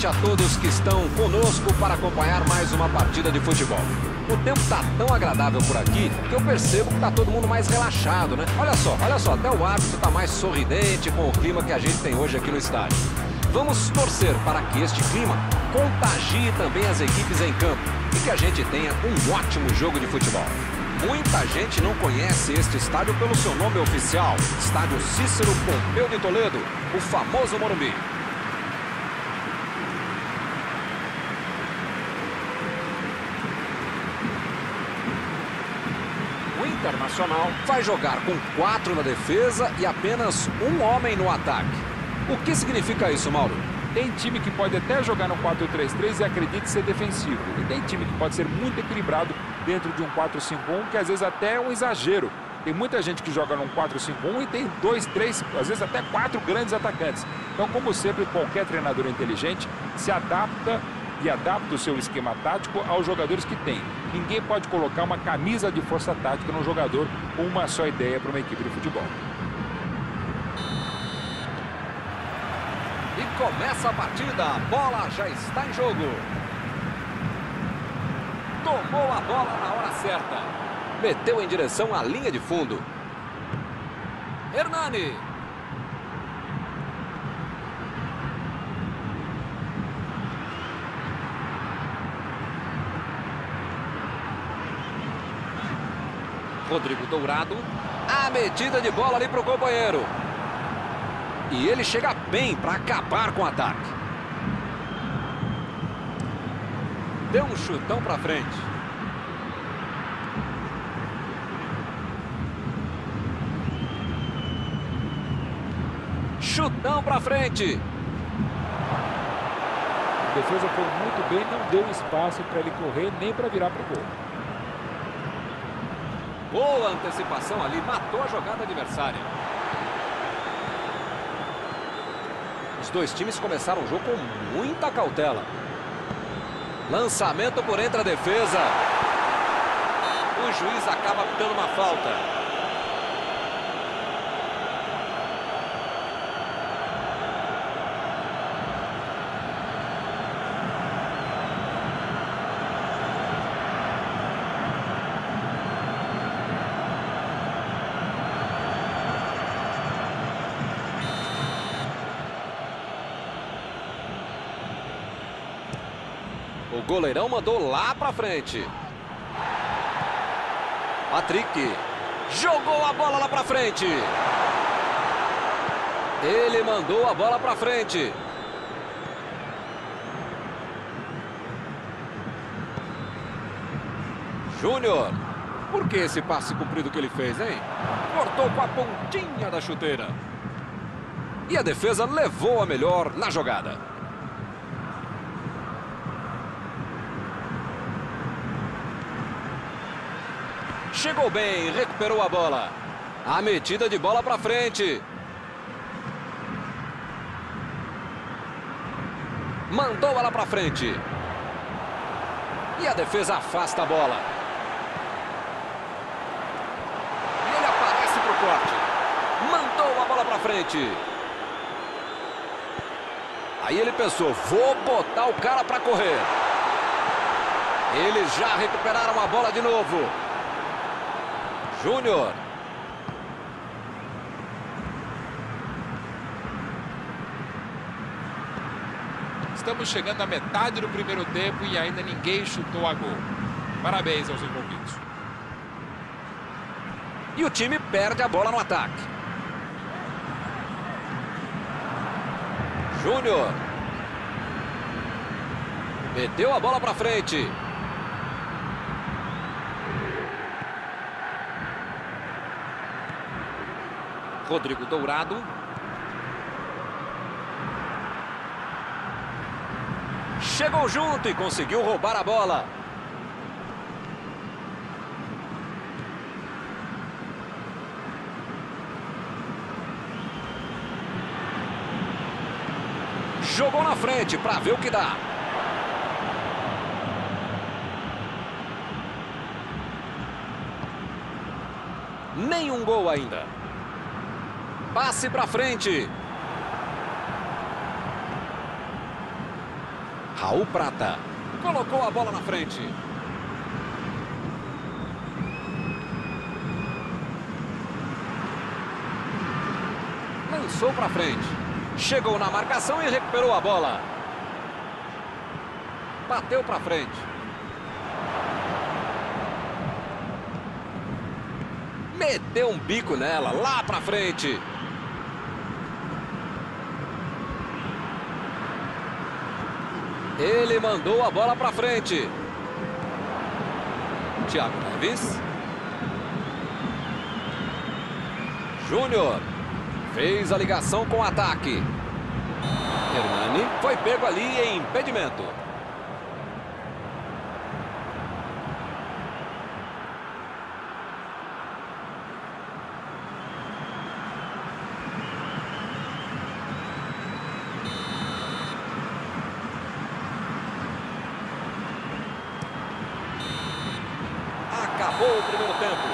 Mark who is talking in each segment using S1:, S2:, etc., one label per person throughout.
S1: noite a todos que estão conosco para acompanhar mais uma partida de futebol. O tempo está tão agradável por aqui que eu percebo que está todo mundo mais relaxado, né? Olha só, olha só, até o árbitro está mais sorridente com o clima que a gente tem hoje aqui no estádio. Vamos torcer para que este clima contagie também as equipes em campo e que a gente tenha um ótimo jogo de futebol. Muita gente não conhece este estádio pelo seu nome oficial, Estádio Cícero Pompeu de Toledo, o famoso Morumbi. O Internacional vai jogar com quatro na defesa e apenas um homem no ataque. O que significa isso, Mauro?
S2: Tem time que pode até jogar no 4-3-3 e acredite ser defensivo. E tem time que pode ser muito equilibrado dentro de um 4-5-1, que às vezes até é um exagero. Tem muita gente que joga num 4-5-1 e tem dois, três, às vezes até quatro grandes atacantes. Então, como sempre, qualquer treinador inteligente se adapta e adapta o seu esquema tático aos jogadores que tem. Ninguém pode colocar uma camisa de força tática num jogador com uma só ideia para uma equipe de futebol.
S1: E começa a partida, a bola já está em jogo. Tomou a bola na hora certa. Meteu em direção à linha de fundo. Hernani. Rodrigo Dourado. A medida de bola ali para o companheiro. E ele chega bem para acabar com o ataque. Deu um chutão para frente. Chutão para frente.
S2: A defesa foi muito bem, não deu espaço para ele correr nem para virar para o gol.
S1: Boa antecipação ali, matou a jogada adversária. Os dois times começaram o jogo com muita cautela. Lançamento por entre a defesa. O juiz acaba dando uma falta. Goleirão mandou lá pra frente. Patrick jogou a bola lá pra frente. Ele mandou a bola pra frente. Júnior. Por que esse passe comprido que ele fez, hein? Cortou com a pontinha da chuteira. E a defesa levou a melhor na jogada. Chegou bem, recuperou a bola. A metida de bola para frente. Mandou ela para frente. E a defesa afasta a bola. E ele aparece para o corte. Mandou a bola para frente. Aí ele pensou, vou botar o cara para correr. Eles já recuperaram a bola de novo. Júnior.
S2: Estamos chegando à metade do primeiro tempo e ainda ninguém chutou a gol. Parabéns aos envolvidos.
S1: E o time perde a bola no ataque. Júnior. Meteu a bola para frente. Rodrigo Dourado. Chegou junto e conseguiu roubar a bola. Jogou na frente para ver o que dá. Nenhum gol ainda. Passe para frente. Raul Prata. Colocou a bola na frente. Lançou para frente. Chegou na marcação e recuperou a bola. Bateu para frente. Meteu um bico nela, lá para frente. Ele mandou a bola para frente. Thiago Neves. Júnior. Fez a ligação com o ataque. Hernani foi pego ali em impedimento. Acabou o primeiro tempo.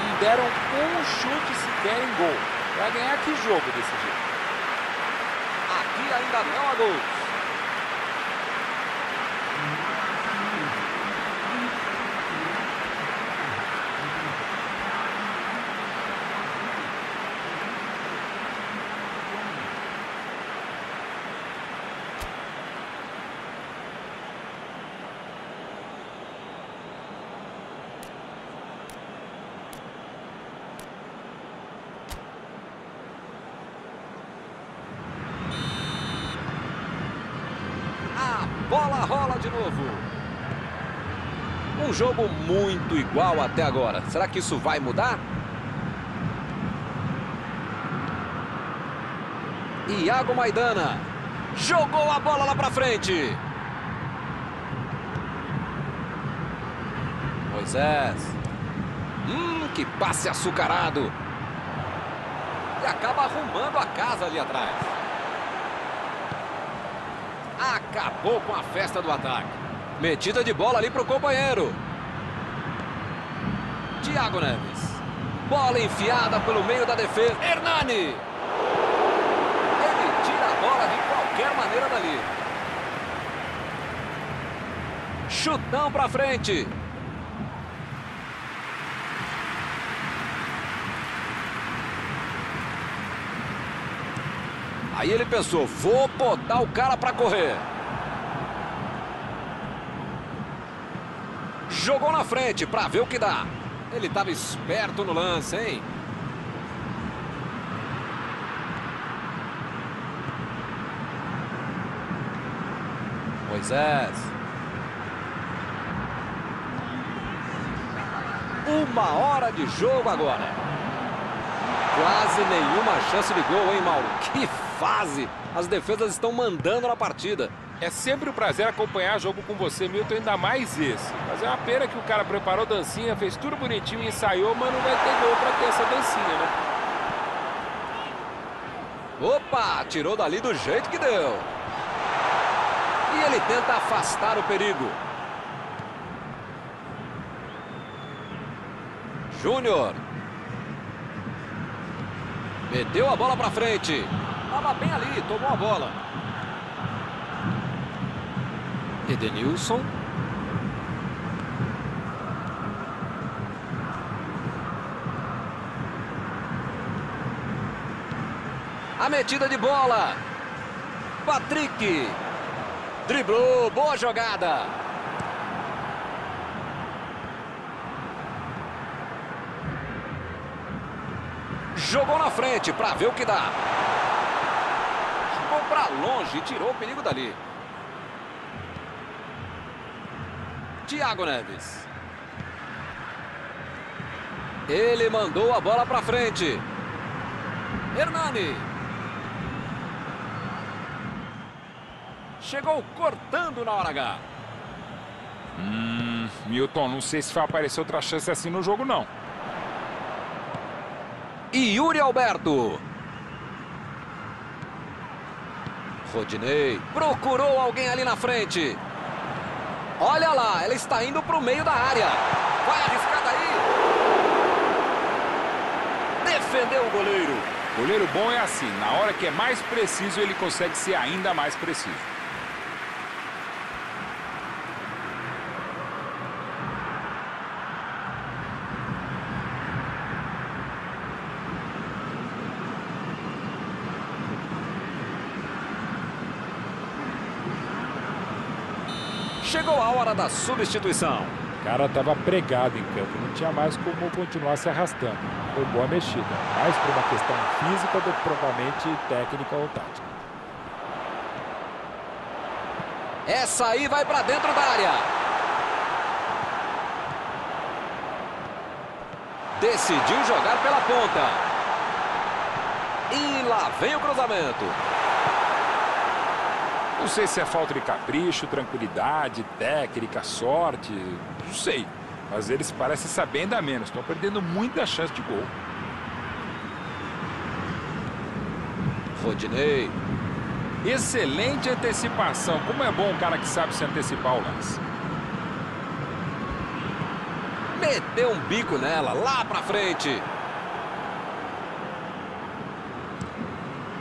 S2: Não deram um chute sequer em gol. Vai ganhar que jogo desse jeito?
S1: Aqui ainda não há gols. A bola rola de novo. Um jogo muito igual até agora. Será que isso vai mudar? Iago Maidana. Jogou a bola lá pra frente. Moisés. Hum, que passe açucarado. E acaba arrumando a casa ali atrás. Acabou com a festa do ataque. Metida de bola ali para o companheiro. Thiago Neves. Bola enfiada pelo meio da defesa. Hernani. Ele tira a bola de qualquer maneira dali. Chutão para frente. Aí ele pensou, vou botar o cara para correr. Jogou na frente para ver o que dá. Ele estava esperto no lance, hein? Moisés. Uma hora de jogo agora. Quase nenhuma chance de gol, hein, Mauro? Que fase! As defesas estão mandando na partida.
S2: É sempre um prazer acompanhar jogo com você, Milton, ainda mais esse. Mas é uma pena que o cara preparou dancinha, fez tudo bonitinho, ensaiou, mas não vai ter gol pra ter essa dancinha, né?
S1: Opa, tirou dali do jeito que deu. E ele tenta afastar o perigo. Júnior. Meteu a bola pra frente. Tava bem ali, tomou a bola. Edenilson. A metida de bola. Patrick. Driblou, boa jogada. Jogou na frente para ver o que dá. Para longe e tirou o perigo dali. Thiago Neves. Ele mandou a bola para frente. Hernani. Chegou cortando na hora H.
S2: Hum, Milton, não sei se vai aparecer outra chance assim no jogo, não.
S1: E Yuri Alberto. Rodinei procurou alguém ali na frente. Olha lá, ela está indo para o meio da área. Vai arriscar daí. Defendeu o goleiro.
S2: Goleiro bom é assim, na hora que é mais preciso, ele consegue ser ainda mais preciso.
S1: Chegou a hora da substituição.
S2: O cara estava pregado em campo, não tinha mais como continuar se arrastando. Foi boa mexida, mais por uma questão física do que provavelmente técnica ou tática.
S1: Essa aí vai para dentro da área. Decidiu jogar pela ponta. E lá vem o cruzamento.
S2: Não sei se é falta de capricho, tranquilidade, técnica, sorte, não sei. Mas eles parecem saber ainda menos. Estão perdendo muita chance de gol.
S1: Rodinei.
S2: Excelente antecipação. Como é bom um cara que sabe se antecipar o lance.
S1: Meteu um bico nela, lá pra frente.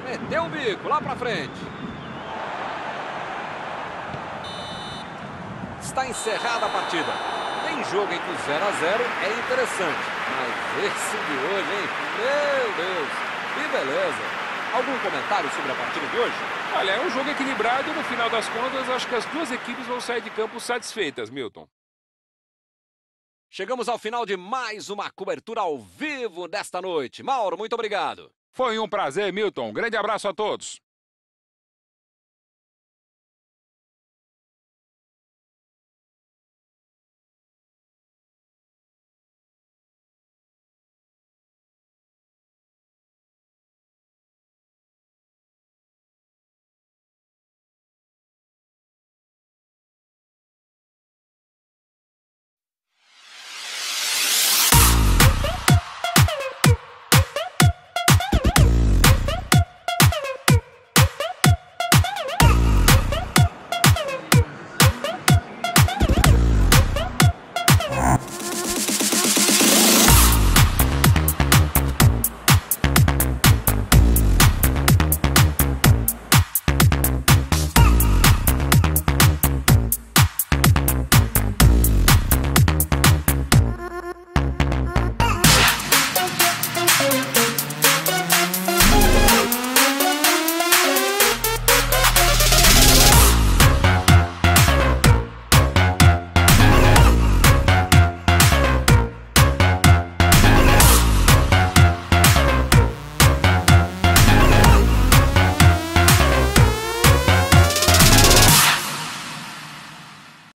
S1: Meteu um bico, lá pra frente. Está encerrada a partida. Tem jogo em que o 0 a 0 é interessante. Mas esse de hoje, hein? Meu Deus! Que beleza! Algum comentário sobre a partida de hoje?
S2: Olha, é um jogo equilibrado e no final das contas acho que as duas equipes vão sair de campo satisfeitas, Milton.
S1: Chegamos ao final de mais uma cobertura ao vivo desta noite. Mauro, muito obrigado.
S2: Foi um prazer, Milton. Grande abraço a todos.